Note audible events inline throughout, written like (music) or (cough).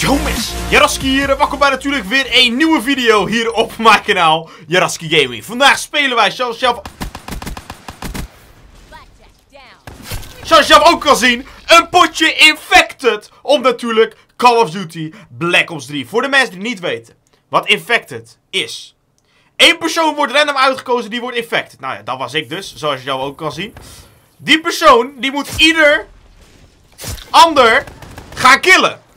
Jongens, Jaraski hier en welkom bij natuurlijk weer een nieuwe video hier op mijn kanaal Jaraski Gaming. Vandaag spelen wij, zoals je zelf, zoals je ook kan zien, een potje Infected op natuurlijk Call of Duty Black Ops 3. Voor de mensen die niet weten wat Infected is. Eén persoon wordt random uitgekozen, die wordt Infected. Nou ja, dat was ik dus, zoals je zelf ook kan zien. Die persoon, die moet ieder ander gaan killen.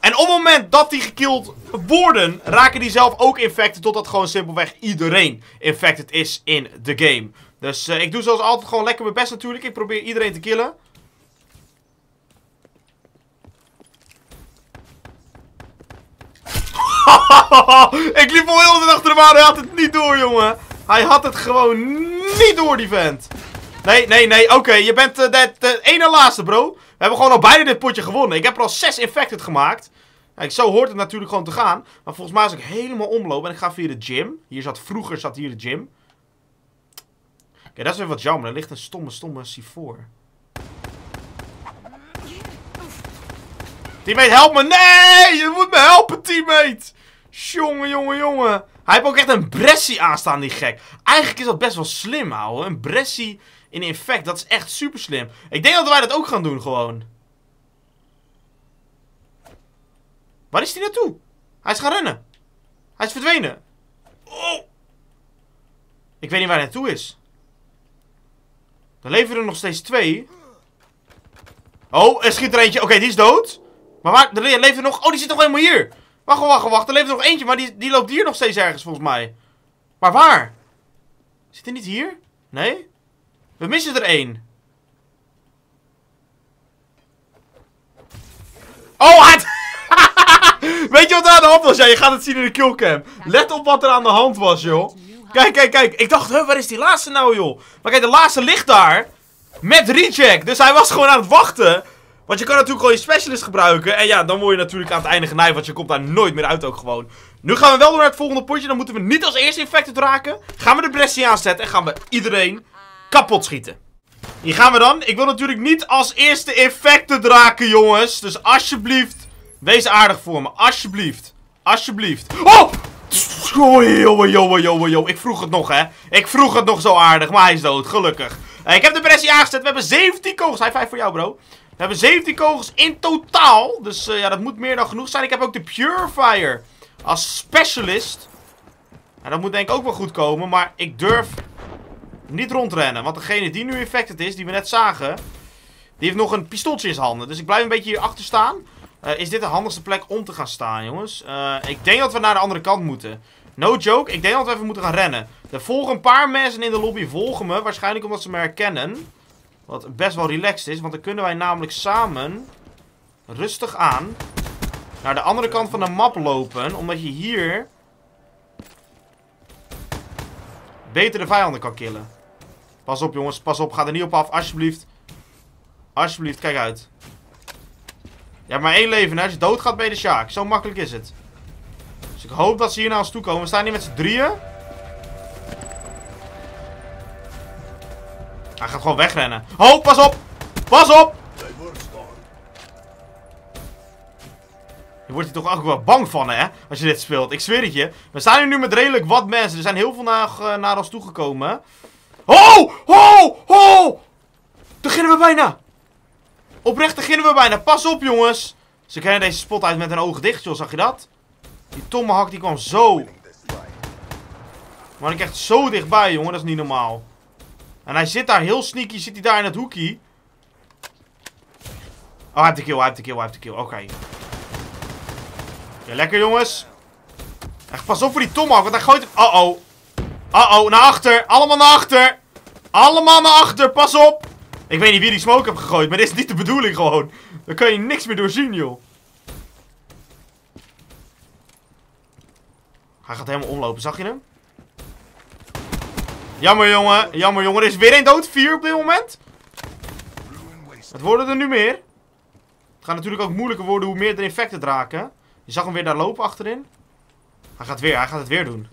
En op het moment dat die gekilld worden, raken die zelf ook infected. Totdat gewoon simpelweg iedereen infected is in de game. Dus uh, ik doe zoals altijd gewoon lekker mijn best natuurlijk. Ik probeer iedereen te killen. (laughs) ik liep al heel de achter hem aan. Hij had het niet door, jongen. Hij had het gewoon niet door, die vent. Nee, nee, nee. Oké, je bent uh, de, ene laatste, bro. We hebben gewoon al beide dit potje gewonnen. Ik heb er al zes infected gemaakt. Kijk, zo hoort het natuurlijk gewoon te gaan. Maar volgens mij is ik helemaal omlopen en ik ga via de gym. Hier zat vroeger zat hier de gym. Kijk, dat is weer wat jammer. Er ligt een stomme, stomme C4. Teammate, help me! Nee! Je moet me helpen, teammate! Jongen, jongen, jongen. Hij heeft ook echt een Bressie aanstaan, die gek. Eigenlijk is dat best wel slim, ouwe. Een Bressie in Infect, dat is echt super slim. Ik denk dat wij dat ook gaan doen, gewoon. Waar is hij naartoe? Hij is gaan rennen. Hij is verdwenen. Oh. Ik weet niet waar hij naartoe is. Er leven er nog steeds twee. Oh, er schiet er eentje. Oké, die is dood. Maar waar, er leeft er nog... Oh, die zit nog helemaal hier. Wacht, wacht, wacht. Er leeft er nog eentje, maar die, die loopt hier nog steeds ergens, volgens mij. Maar waar? Zit hij niet hier? Nee? We missen er één. Oh, hij... (laughs) Weet je wat er aan de hand was? Ja, je gaat het zien in de killcam. Let op wat er aan de hand was, joh. Kijk, kijk, kijk. Ik dacht, huh, waar is die laatste nou, joh? Maar kijk, de laatste ligt daar. Met reject. Dus hij was gewoon aan het wachten. Want je kan natuurlijk gewoon je specialist gebruiken. En ja, dan word je natuurlijk aan het einde genaaid. Want je komt daar nooit meer uit ook gewoon. Nu gaan we wel door naar het volgende potje. Dan moeten we niet als eerste infected raken. Gaan we de Bressie aanzetten. En gaan we iedereen kapot schieten. Hier gaan we dan. Ik wil natuurlijk niet als eerste infected raken, jongens. Dus alsjeblieft. Wees aardig voor me, alsjeblieft. Alsjeblieft. Oh! Jongen, jongen, jongen, jongen. Ik vroeg het nog, hè. Ik vroeg het nog zo aardig, maar hij is dood, gelukkig. Eh, ik heb de pressie aangezet. We hebben 17 kogels. Hij 5 voor jou, bro. We hebben 17 kogels in totaal. Dus uh, ja, dat moet meer dan genoeg zijn. Ik heb ook de Purifier als specialist. En dat moet denk ik ook wel goed komen. Maar ik durf niet rondrennen. Want degene die nu infected is, die we net zagen... Die heeft nog een pistooltje in zijn handen. Dus ik blijf een beetje hier achter staan. Uh, is dit de handigste plek om te gaan staan, jongens? Uh, ik denk dat we naar de andere kant moeten. No joke, ik denk dat we even moeten gaan rennen. Er volgen een paar mensen in de lobby, volgen me. Waarschijnlijk omdat ze me herkennen. Wat best wel relaxed is, want dan kunnen wij namelijk samen... Rustig aan... Naar de andere kant van de map lopen. Omdat je hier... Beter de vijanden kan killen. Pas op jongens, pas op. Ga er niet op af, alsjeblieft. Alsjeblieft, kijk uit. Je hebt maar één leven, hè. Als je doodgaat je de Sjaak. Zo makkelijk is het. Dus ik hoop dat ze hier naar ons toe komen. We staan hier met z'n drieën. Hij gaat gewoon wegrennen. Oh, pas op! Pas op! Je wordt hier toch ook wel bang van, hè? Als je dit speelt. Ik zweer het je. We staan hier nu met redelijk wat mensen. Er zijn heel veel naar, uh, naar ons toegekomen. Oh! Oh! Oh! Beginnen we bijna! Oprecht beginnen we bijna. Pas op, jongens. Ze kennen deze spot uit met hun ogen dicht, joh. Zag je dat? Die tomahawk die kwam zo. Maar ik echt zo dichtbij, jongen. Dat is niet normaal. En hij zit daar heel sneaky. Zit hij daar in het hoekje. Oh, hij heeft de kill. Hij heeft de kill. Hij heeft de kill. Oké. Okay. lekker, jongens. Echt, pas op voor die tomahawk. Want hij gooit het... Uh-oh. Naar achter. Allemaal naar achter. Allemaal naar achter. Pas op. Ik weet niet wie die smoke heeft gegooid, maar dit is niet de bedoeling gewoon. Dan kan je niks meer doorzien, joh. Hij gaat helemaal omlopen, zag je hem? Jammer, jongen. Jammer, jongen. Er is weer een dood. Vier op dit moment. Het worden er nu meer. Het gaat natuurlijk ook moeilijker worden hoe meer er infected raken. Je zag hem weer daar lopen achterin. Hij gaat weer, hij gaat het weer doen.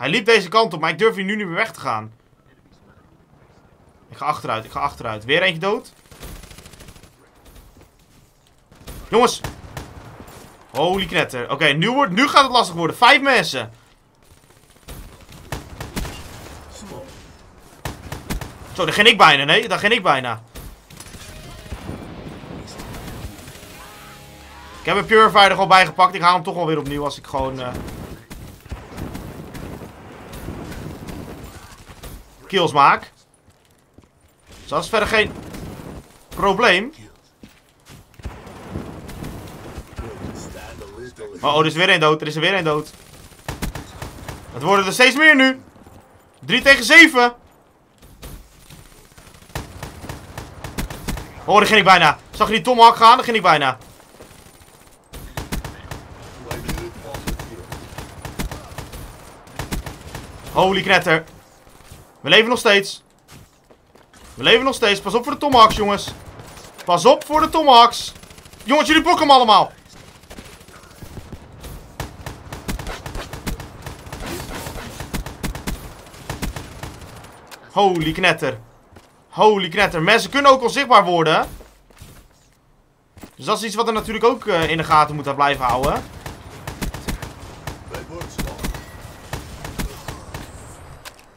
Hij liep deze kant op, maar ik durf hier nu niet meer weg te gaan. Ik ga achteruit, ik ga achteruit. Weer eentje dood. Jongens. Holy knetter. Oké, nu, wordt, nu gaat het lastig worden. Vijf mensen. Zo, daar ging ik bijna. Nee, daar ging ik bijna. Ik heb een Purifier er al bij gepakt. Ik haal hem toch wel weer opnieuw als ik gewoon... Uh... Kills maak. Dus dat is verder geen probleem. Oh, oh, er is weer een dood. Er is er weer een dood. Het worden er steeds meer nu. 3 tegen 7. Oh, daar ging ik bijna. Zag je die tomahawk gaan? Daar ging ik bijna. Holy knetter. We leven nog steeds. We leven nog steeds. Pas op voor de tomahawks, jongens. Pas op voor de tomahawks. Jongens, jullie blokken hem allemaal. Holy knetter. Holy knetter. Mensen kunnen ook onzichtbaar worden. Dus dat is iets wat we natuurlijk ook uh, in de gaten moeten blijven houden.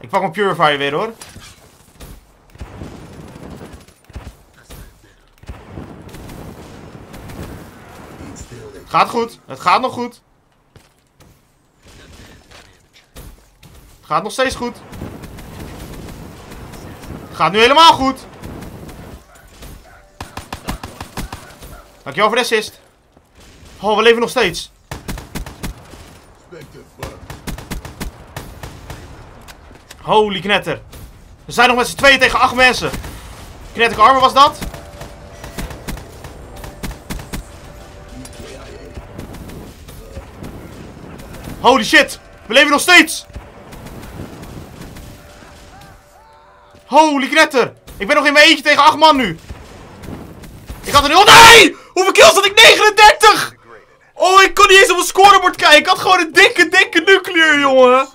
Ik pak mijn Purifier weer hoor. Gaat goed. Het gaat nog goed. Het gaat nog steeds goed. Gaat nu helemaal goed. Dankjewel voor de assist. Oh, we leven nog steeds. Holy knetter. We zijn nog met z'n tweeën tegen acht mensen. Kinetic armor was dat? Holy shit. We leven nog steeds. Holy knetter. Ik ben nog in mijn eentje tegen 8 man nu. Ik had er. Oh nee! Hoeveel kills had ik? 39! Oh, ik kon niet eens op mijn scorebord kijken. Ik had gewoon een dikke, dikke nuclear, jongen.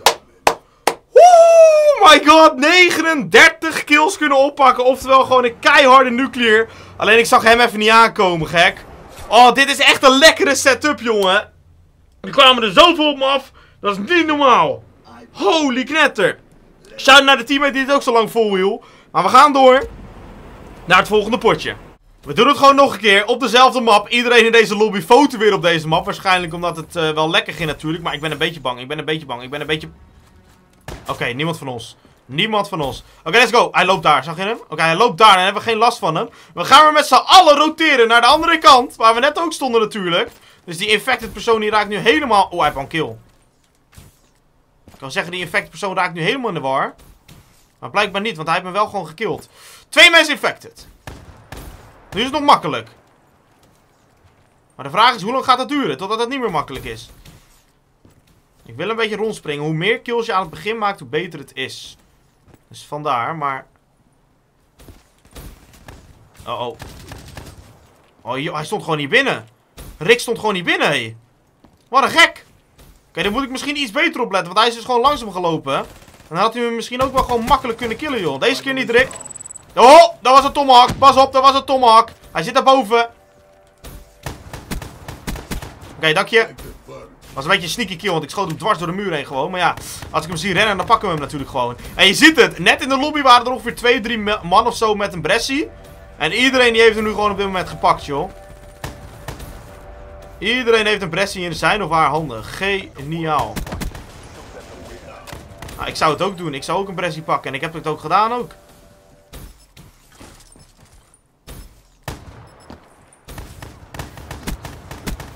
Oh my god, 39 kills kunnen oppakken. Oftewel gewoon een keiharde nuclear. Alleen ik zag hem even niet aankomen, gek. Oh, dit is echt een lekkere setup, jongen. Er kwamen er zoveel op me af. Dat is niet normaal. Holy knetter. Shout naar de teammate die het ook zo lang volhield. Maar we gaan door naar het volgende potje. We doen het gewoon nog een keer op dezelfde map. Iedereen in deze lobby foto weer op deze map. Waarschijnlijk omdat het uh, wel lekker ging natuurlijk. Maar ik ben een beetje bang. Ik ben een beetje bang. Ik ben een beetje... Oké, niemand van ons. Niemand van ons. Oké, let's go. Hij loopt daar. Zag je hem? Oké, hij loopt daar. Dan hebben we geen last van hem. We gaan weer met z'n allen roteren naar de andere kant. Waar we net ook stonden natuurlijk. Dus die infected persoon die raakt nu helemaal... Oh, hij heeft een kill. Ik kan zeggen, die infected persoon raakt nu helemaal in de war. Maar blijkbaar niet, want hij heeft me wel gewoon gekillt. Twee mensen infected. Nu is het nog makkelijk. Maar de vraag is, hoe lang gaat dat duren? Totdat het niet meer makkelijk is. Ik wil een beetje rondspringen. Hoe meer kills je aan het begin maakt, hoe beter het is. Dus vandaar, maar... Oh, oh. Oh, hij stond gewoon niet binnen. Rick stond gewoon niet binnen, hé. Wat een gek. Oké, dan moet ik misschien iets beter opletten. Want hij is dus gewoon langzaam gelopen. En dan had hij me misschien ook wel gewoon makkelijk kunnen killen, joh. Deze keer niet, Rick. Oh, dat was een tomahawk. Pas op, dat was een tomahawk. Hij zit daarboven. Oké, okay, dank je. Was een beetje een sneaky kill, want ik schoot hem dwars door de muur heen gewoon. Maar ja, als ik hem zie rennen, dan pakken we hem natuurlijk gewoon. En je ziet het, net in de lobby waren er ongeveer 2, 3 man of zo met een Bressie. En iedereen die heeft hem nu gewoon op dit moment gepakt, joh. Iedereen heeft een Bressie in zijn of haar handen. Geniaal. Nou, ik zou het ook doen. Ik zou ook een Bressie pakken. En ik heb het ook gedaan ook.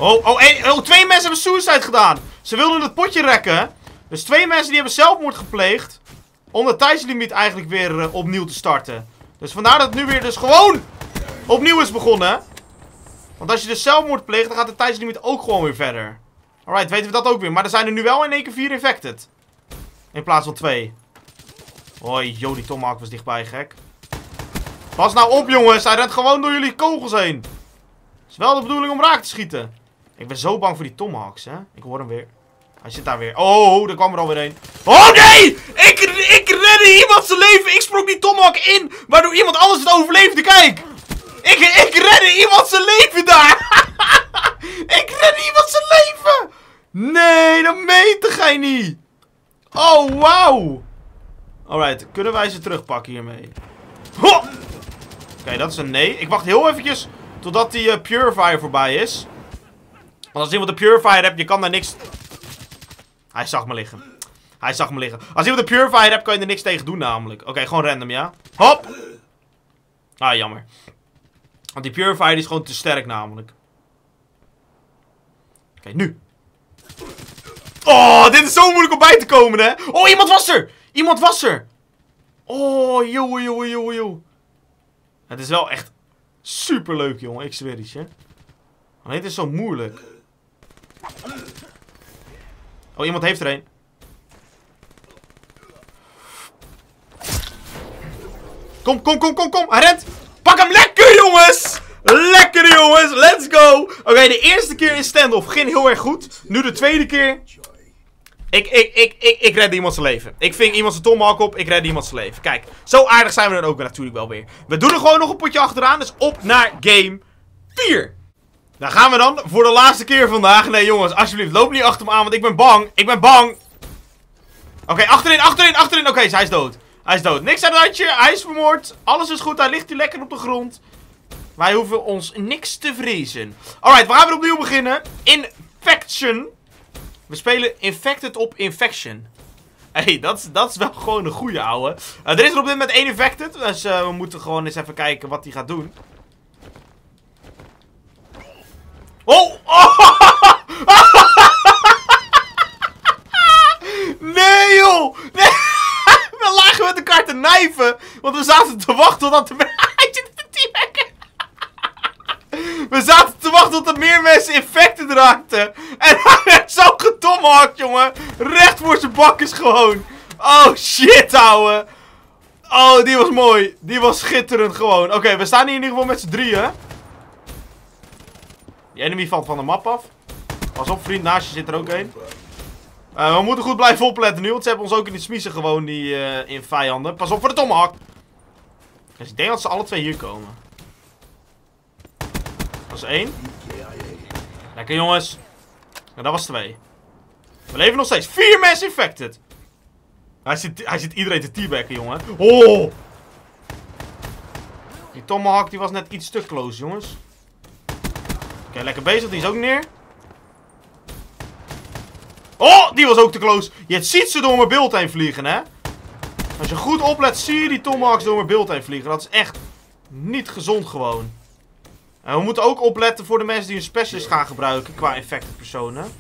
Oh, oh, oh, twee mensen hebben suicide gedaan. Ze wilden het potje rekken. Dus twee mensen die hebben zelfmoord gepleegd. Om de tijdslimiet eigenlijk weer uh, opnieuw te starten. Dus vandaar dat het nu weer dus gewoon opnieuw is begonnen. Want als je dus zelfmoord pleegt, dan gaat de tijdslimiet ook gewoon weer verder. Alright, weten we dat ook weer. Maar er zijn er nu wel in één keer vier infected. In plaats van twee. Hoi, joh, die Tomahawk was dichtbij, gek. Pas nou op, jongens. Hij rent gewoon door jullie kogels heen. Het is wel de bedoeling om raak te schieten. Ik ben zo bang voor die Tomahawks, hè. Ik hoor hem weer. Hij zit daar weer. Oh, daar kwam er alweer een. Oh, nee! Ik, ik redde iemand zijn leven. Ik sprong die Tomahawk in. Waardoor iemand anders het overleefde. Kijk. Ik, ik redde iemand zijn leven daar! (laughs) ik redde iemand zijn leven! Nee, dat meent toch niet? Oh, wauw! Alright, kunnen wij ze terugpakken hiermee? Oké, dat is een nee. Ik wacht heel eventjes totdat die uh, Purifier voorbij is. Want als iemand een Purifier hebt, je kan daar niks... Hij zag me liggen. Hij zag me liggen. Als iemand een Purifier hebt, kan je er niks tegen doen namelijk. Oké, gewoon random, ja? Hop! Ah, jammer. Want die Purifier is gewoon te sterk namelijk. Oké, nu. Oh, dit is zo moeilijk om bij te komen, hè? Oh, iemand was er! Iemand was er! Oh, joh, joh, joh, joh. Het is wel echt super leuk, jongen. Ik zweer iets, hè. Alleen het is zo moeilijk. Oh, iemand heeft er een. Kom, kom, kom, kom, kom. Hij rent. Pak hem lekker, jongens. Lekker, jongens. Let's go. Oké, de eerste keer in standoff ging heel erg goed. Nu de tweede keer. Ik, ik, ik, ik, ik red iemand zijn leven. Ik ving iemand zijn tomahawk op. Ik red iemand zijn leven. Kijk, zo aardig zijn we dan ook natuurlijk wel weer. We doen er gewoon nog een potje achteraan. Dus op naar game 4. Dan gaan we dan voor de laatste keer vandaag. Nee, jongens, alsjeblieft, loop niet achter me aan, want ik ben bang. Ik ben bang. Oké, achterin, achterin, achterin. Oké, hij is dood. Hij is dood. Niks aan het handje. Hij is vermoord. Alles is goed. Hij ligt hier lekker op de grond. Wij hoeven ons niks te vrezen. Alright, we gaan weer opnieuw beginnen. Infection. We spelen Infected op Infection. hey, dat, is, dat is wel gewoon een goede ouwe. Uh, er is er op dit moment één Infected. Dus uh, we moeten gewoon eens even kijken wat hij gaat doen. Oh! (laughs) nee, joh! Nee. (laughs) We lagen met elkaar te nijven. Want we zaten te wachten totdat (laughs) de... We zaten te wachten tot er meer mensen infected raakten. En hij werd zo getomhakt, jongen. Recht voor zijn bakjes gewoon. Oh, shit, ouwe. Oh, die was mooi. Die was schitterend gewoon. Oké, we staan hier in ieder geval met z'n drieën. Die enemy valt van de map af. Pas op, vriend. Naast je zit er ook een. Uh, we moeten goed blijven opletten nu, want ze hebben ons ook in de smiezen gewoon die, uh, in vijanden. Pas op voor de tomahawk. Dus ik denk dat ze alle twee hier komen. Dat is één. Lekker jongens. En dat was twee. We leven nog steeds. Vier mensen infected. Hij zit, hij zit iedereen te teabaggen, jongen. Oh! Die tomahawk die was net iets te close, jongens. Oké, lekker bezig. Die is ook neer. Oh, die was ook te close. Je ziet ze door mijn beeld heen vliegen, hè. Als je goed oplet, zie je die tomahawks door mijn beeld heen vliegen. Dat is echt niet gezond gewoon. En we moeten ook opletten voor de mensen die een specialist gaan gebruiken qua infected personen.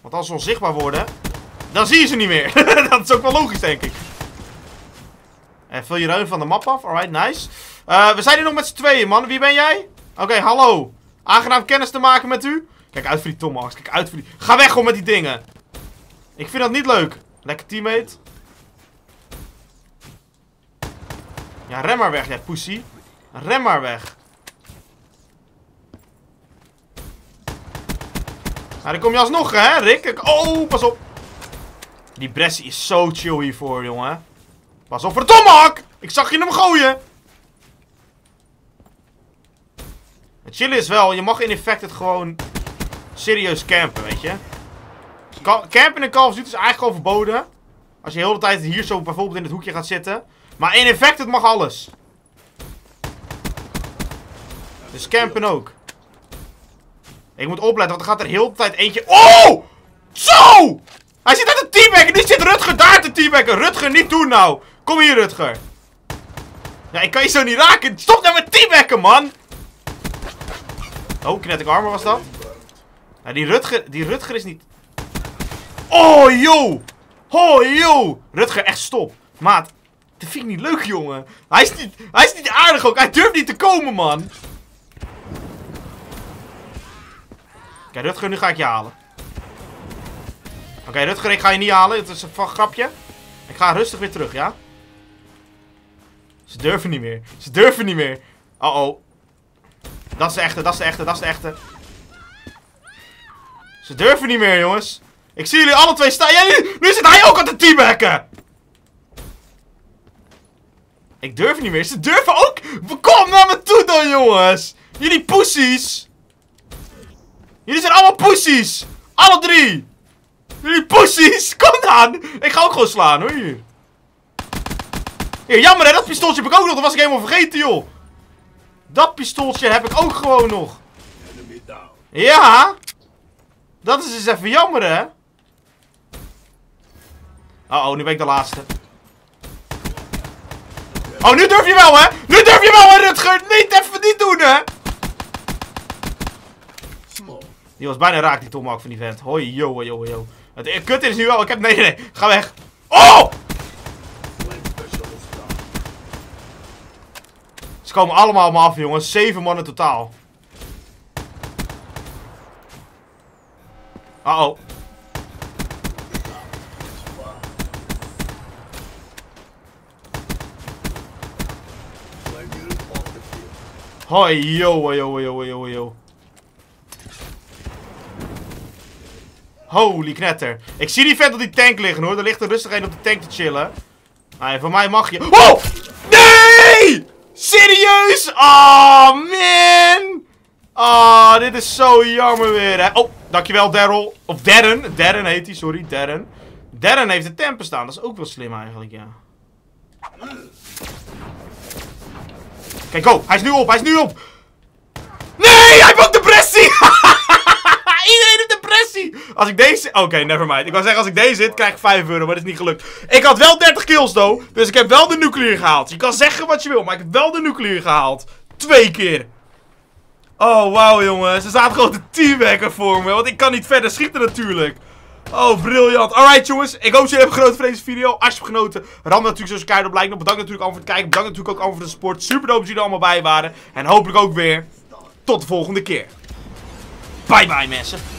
Want als ze onzichtbaar worden, dan zie je ze niet meer. (laughs) dat is ook wel logisch, denk ik. En vul je ruim van de map af. Alright, nice. Uh, we zijn hier nog met z'n tweeën, man. Wie ben jij? Oké, hallo. Aangenaam kennis te maken met u. Kijk uit voor die Tomahawks. Kijk uit voor die... Ga weg gewoon met die dingen. Ik vind dat niet leuk. Lekker teammate. Ja, rem maar weg, jij pussy. Rem maar weg. Nou, dan kom je alsnog, hè, Rick? Oh, pas op. Die Bressie is zo chill hiervoor, jongen. Pas op voor de Tomahawk! Ik zag je hem gooien. Het chillen is wel, je mag in het gewoon serieus campen, weet je. Campen in Call of Duty is eigenlijk gewoon verboden. Als je de hele tijd hier zo bijvoorbeeld in het hoekje gaat zitten. Maar in Infected mag alles. Dus campen ook. Ik moet opletten, want er gaat er heel de tijd eentje... Oh! Zo! Hij zit aan de teamback en nu zit Rutger daar te teambacken. Rutger, niet doen nou. Kom hier, Rutger. Ja, ik kan je zo niet raken. Stop nou met teambacken, man. Oh, kinetic armor was dat. Nou, die Rutger, die Rutger is niet... Oh, yo! Oh, yo! Rutger, echt stop. Maat, dat vind ik niet leuk, jongen. Hij is niet, hij is niet aardig ook. Hij durft niet te komen, man. Oké, Rutger, nu ga ik je halen. Oké, Rutger, ik ga je niet halen. Het is een grapje. Ik ga rustig weer terug, ja? Ze durven niet meer. Ze durven niet meer. Oh oh. Dat is de echte, dat is de echte, dat is de echte. Ze durven niet meer, jongens. Ik zie jullie alle twee staan. Nu, zit hij ook aan de teamhacken. Ik durf niet meer. Ze durven ook. Kom naar me toe dan, jongens. Jullie poesies. Jullie zijn allemaal poesies. Alle drie. Jullie poesies. Kom dan. Ik ga ook gewoon slaan, hoor. Hier, jammer hè. Dat pistooltje heb ik ook nog. Dat was ik helemaal vergeten, joh. Dat pistooltje heb ik ook gewoon nog. Ja. Dat is dus even jammer, hè. Oh, oh, nu ben ik de laatste. Oh, nu durf je wel, hè? Nu durf je wel, hè, Rutger? Niet even niet doen, hè? Die was bijna raak, die tomahawk van die vent. Hoi, yo, yo, yo. Het kut is nu wel. Ik heb... Nee, nee, nee. Ga weg. Oh! Ze komen allemaal maar af, jongens. Zeven mannen totaal. Uh oh. Hoi, yo, yo, yo, yo, yo. Holy knetter. Ik zie die vent op die tank liggen hoor. Er ligt er rustig een op de tank te chillen. Ah, voor mij mag je. Oh! Serieus? Oh, man! Oh, dit is zo jammer weer, hè. Oh, dankjewel, Daryl. Of Darren. Darren heet hij, sorry. Darren. Darren heeft de tempen staan. Dat is ook wel slim eigenlijk, ja. Kijk, go. Hij is nu op. Hij is nu op. Nee, hij heeft ook depressie. (laughs) Iedereen depressie. Als ik deze... Oké, nevermind. Ik wou zeggen, als ik deze hit, krijg ik 5 euro. Maar dat is niet gelukt. Ik had wel 30 kills, though. Dus ik heb wel de nuclear gehaald. Je kan zeggen wat je wil, maar ik heb wel de nuclear gehaald. Twee keer. Oh, wauw, jongens. Er staat gewoon de teamwerker voor me. Want ik kan niet verder schieten natuurlijk. Oh, briljant. Alright, jongens. Ik hoop dat jullie hebben genoten van deze video. Als je hebt genoten, ram natuurlijk zoals keihard op like. Bedankt natuurlijk allemaal voor het kijken. Bedankt natuurlijk ook allemaal voor de support. Super dope dat jullie allemaal bij waren. En hopelijk ook weer tot de volgende keer. Bye bye, mensen.